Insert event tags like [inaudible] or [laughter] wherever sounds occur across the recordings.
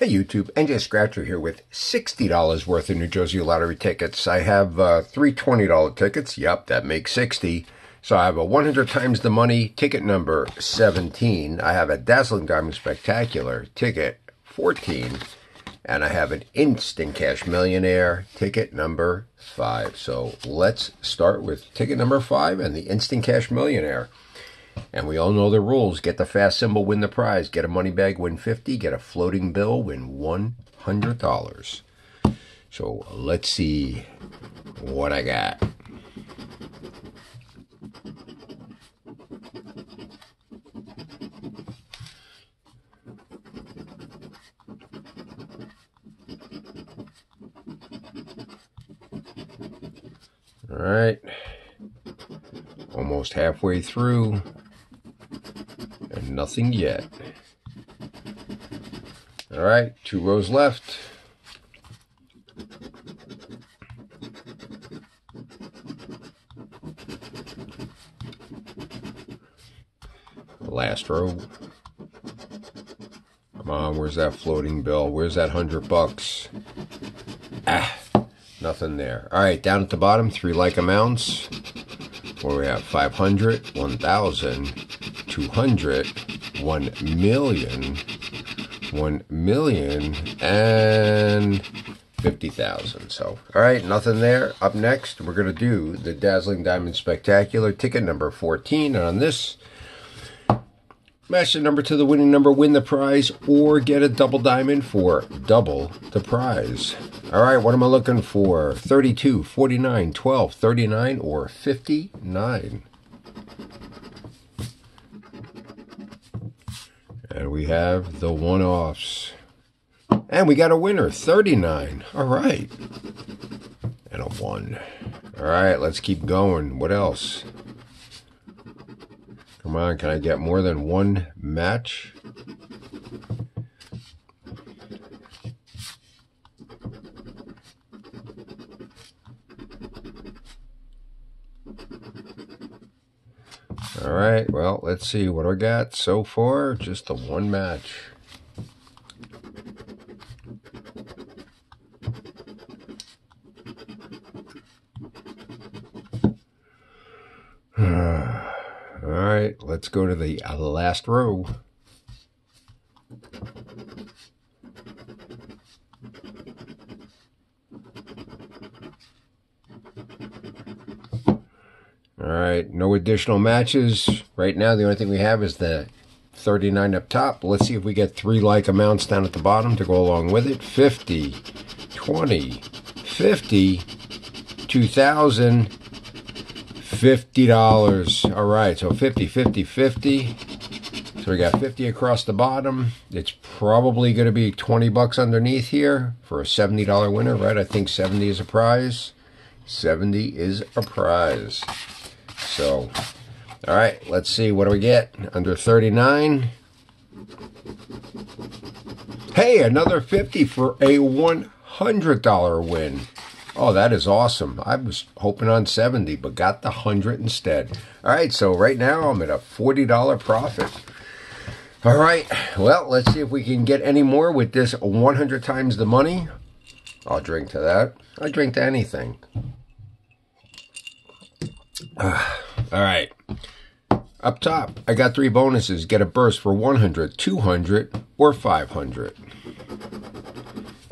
Hey YouTube, NJ Scratcher here with $60 worth of New Jersey Lottery tickets. I have uh, three $20 tickets. Yep, that makes 60. So I have a 100 times the money ticket number 17. I have a Dazzling Diamond Spectacular ticket 14. And I have an Instant Cash Millionaire ticket number 5. So let's start with ticket number 5 and the Instant Cash Millionaire. And we all know the rules. Get the fast symbol, win the prize. Get a money bag, win 50. Get a floating bill, win $100. So let's see what I got. All right. Almost halfway through nothing yet. All right, two rows left. Last row. Come on, where's that floating bill? Where's that hundred bucks? Ah, nothing there. All right, down at the bottom, three like amounts. Where we have 500, 1,000, 200, 1 million, 1 million, and 50,000. So, all right, nothing there. Up next, we're going to do the Dazzling Diamond Spectacular ticket number 14. And on this, match the number to the winning number, win the prize, or get a double diamond for double the prize. All right, what am I looking for? 32, 49, 12, 39, or 59? And we have the one offs. And we got a winner 39. All right. And a one. All right, let's keep going. What else? Come on, can I get more than one match? All right, well, let's see what I got so far. Just the one match. [sighs] All right, let's go to the uh, last row. All right, no additional matches. Right now, the only thing we have is the 39 up top. Let's see if we get three like amounts down at the bottom to go along with it. 50, 20, 50, 2000, $50. All right, so 50, 50, 50. So we got 50 across the bottom. It's probably going to be 20 bucks underneath here for a $70 winner, right? I think 70 is a prize. 70 is a prize. So, all right, let's see. What do we get? Under 39. Hey, another 50 for a $100 win. Oh, that is awesome. I was hoping on 70, but got the 100 instead. All right, so right now I'm at a $40 profit. All right, well, let's see if we can get any more with this 100 times the money. I'll drink to that. I drink to anything. Uh, all right. Up top, I got three bonuses. Get a burst for 100, 200, or 500.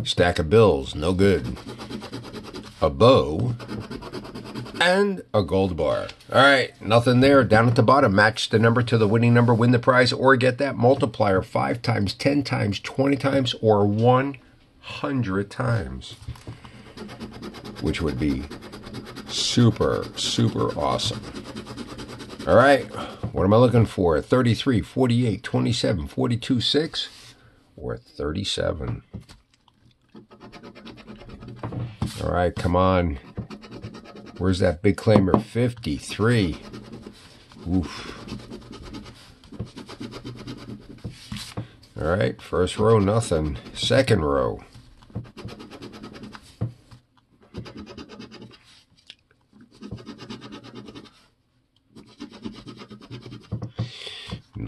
Stack of bills, no good. A bow, and a gold bar. All right, nothing there. Down at the bottom, match the number to the winning number, win the prize, or get that multiplier five times, 10 times, 20 times, or 100 times, which would be super, super awesome. All right, what am I looking for? 33, 48, 27, 42, 6, or 37? All right, come on. Where's that big claimer? 53. Oof. All right, first row, nothing. Second row.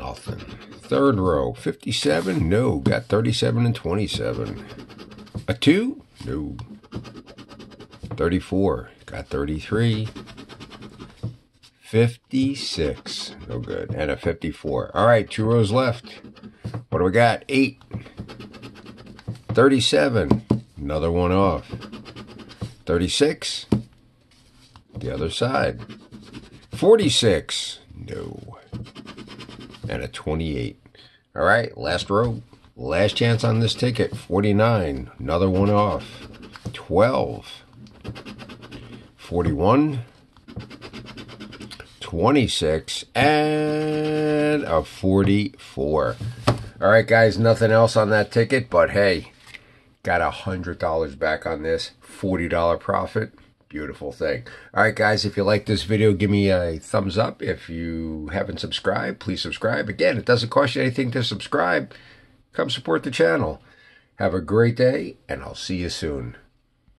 Nothing. Third row, 57, no. Got 37 and 27. A 2, no. 34, got 33. 56, no good. And a 54. All right, two rows left. What do we got? 8. 37, another one off. 36, the other side. 46, no. And a 28. All right, last row. Last chance on this ticket. 49, another one off. 12. 41. 26 and a 44. All right, guys, nothing else on that ticket, but hey, got a $100 back on this, $40 profit. Beautiful thing. All right, guys, if you like this video, give me a thumbs up. If you haven't subscribed, please subscribe. Again, it doesn't cost you anything to subscribe. Come support the channel. Have a great day, and I'll see you soon.